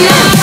now.